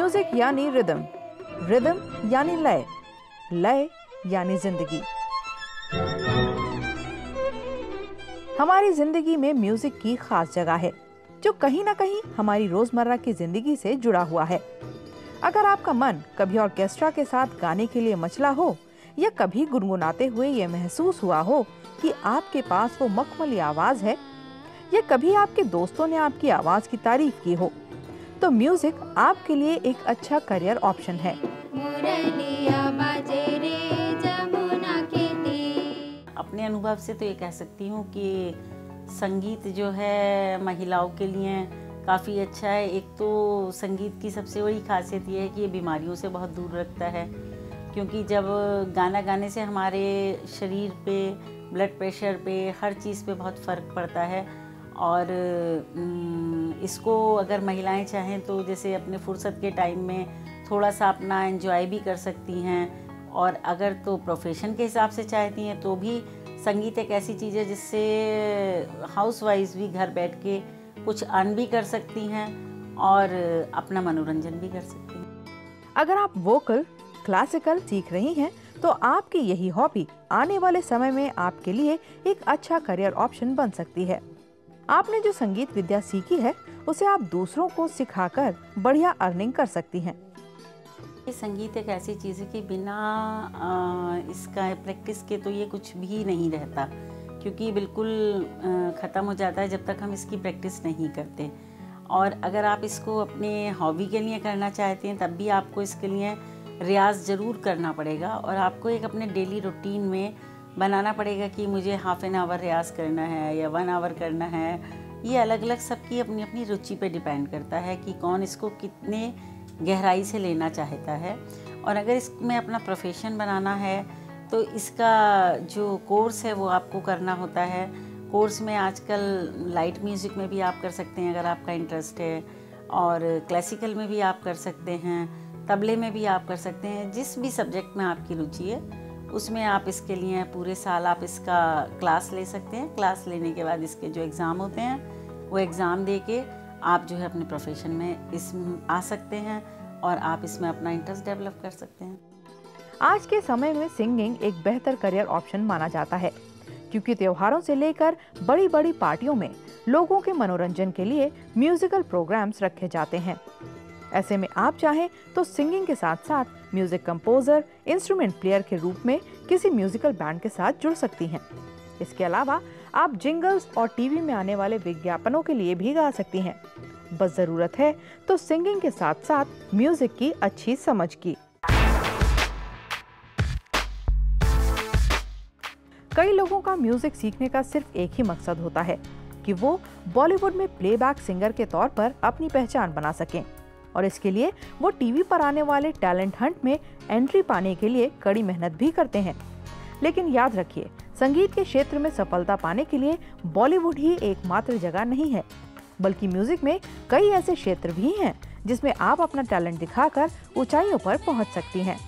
Music यानी rhythm rhythm यानी लय. लय यानी ज़िंदगी. हमारी ज़िंदगी में म्यूज़िक की खास जगह है, जो कहीं ना कहीं हमारी रोज़मर्रा की ज़िंदगी से जुड़ा हुआ है। अगर आपका मन कभी ऑर्केस्ट्रा के साथ गाने के लिए मचला हो, या कभी गुनगुनाते हुए ये महसूस हुआ हो कि आपके पास वो मखमली आवाज़ है, या कभी आपके दोस्तों ने आपकी आवाज़ की तारीफ़ की हो तो म्यूज़िक आपके लिए एक अच्छा करियर ऑप्शन है। अपने अनुभव से तो ये कह सकती हूँ कि संगीत जो है महिलाओं के लिए काफ़ी अच्छा है। एक तो संगीत की सबसे बड़ी खासियत ये है कि ये बीमारियों से बहुत दूर रखता है क्योंकि जब गाना गाने से हमारे शरीर पे ब्लड प्रेशर पे हर चीज़ पे बहुत फ़र्क पड़ता है। और इसको अगर महिलाएँ चाहें तो जैसे अपने फुर्सत के टाइम में थोड़ा सा अपना एंजॉय भी कर सकती हैं और अगर तो प्रोफेशन के हिसाब से चाहती हैं तो भी संगीत एक ऐसी चीज़ है जिससे हाउस वाइज भी घर बैठ के कुछ अर्न भी कर सकती हैं और अपना मनोरंजन भी कर सकती हैं। अगर आप वोकल क्लासिकल सीख रही हैं तो आपकी यही हॉबी आने वाले समय में आपके लिए एक अच्छा करियर ऑप्शन बन सकती है। आपने जो संगीत विद्या सीखी है, उसे आप दूसरों को सिखाकर बढ़िया अर्निंग कर सकती हैं। संगीत एक ऐसी चीज़ है कि बिना इसका प्रैक्टिस के तो ये कुछ भी नहीं रहता, क्योंकि बिल्कुल ख़त्म हो जाता है जब तक हम इसकी प्रैक्टिस नहीं करते। और अगर आप इसको अपने हॉबी के लिए करना चाहते हैं, तब भी आपको इसके लिए रियाज ज़रूर करना पड़ेगा। और आपको एक अपने डेली रूटीन में बनाना पड़ेगा कि मुझे हाफ़ एन आवर रियाज करना है या वन आवर करना है। ये अलग अलग सबकी अपनी अपनी रुचि पे डिपेंड करता है कि कौन इसको कितने गहराई से लेना चाहता है। और अगर इसमें अपना प्रोफेशन बनाना है तो इसका जो कोर्स है वो आपको करना होता है। कोर्स में आजकल लाइट म्यूज़िक में भी आप कर सकते हैं अगर आपका इंटरेस्ट है। और क्लासिकल में भी आप कर सकते हैं, तबले में भी आप कर सकते हैं। जिस भी सब्जेक्ट में आपकी रुचि है उसमें आप इसके लिए पूरे साल आप इसका क्लास ले सकते हैं। क्लास लेने के बाद इसके जो एग्ज़ाम होते हैं, वो एग्ज़ाम दे के आप जो है अपने प्रोफेशन में इस आ सकते हैं और आप इसमें अपना इंटरेस्ट डेवलप कर सकते हैं। आज के समय में सिंगिंग एक बेहतर करियर ऑप्शन माना जाता है, क्योंकि त्योहारों से लेकर बड़ी बड़ी पार्टियों में लोगों के मनोरंजन के लिए म्यूजिकल प्रोग्राम्स रखे जाते हैं। ऐसे में आप चाहें तो सिंगिंग के साथ साथ म्यूज़िक कंपोजर, इंस्ट्रूमेंट प्लेयर के रूप में किसी म्यूजिकल बैंड के साथ जुड़ सकती हैं। इसके अलावा आप जिंगल्स और टीवी में आने वाले विज्ञापनों के लिए भी गा सकती हैं। बस ज़रूरत है तो सिंगिंग के साथ साथ म्यूज़िक की अच्छी समझ की। कई लोगों का म्यूज़िक सीखने का सिर्फ़ एक ही मकसद होता है कि वो बॉलीवुड में प्लेबैक सिंगर के तौर पर अपनी पहचान बना सकें। और इसके लिए वो टीवी पर आने वाले टैलेंट हंट में एंट्री पाने के लिए कड़ी मेहनत भी करते हैं। लेकिन याद रखिए, संगीत के क्षेत्र में सफलता पाने के लिए बॉलीवुड ही एकमात्र जगह नहीं है, बल्कि म्यूज़िक में कई ऐसे क्षेत्र भी हैं जिसमें आप अपना टैलेंट दिखाकर ऊंचाइयों पर पहुँच सकती हैं।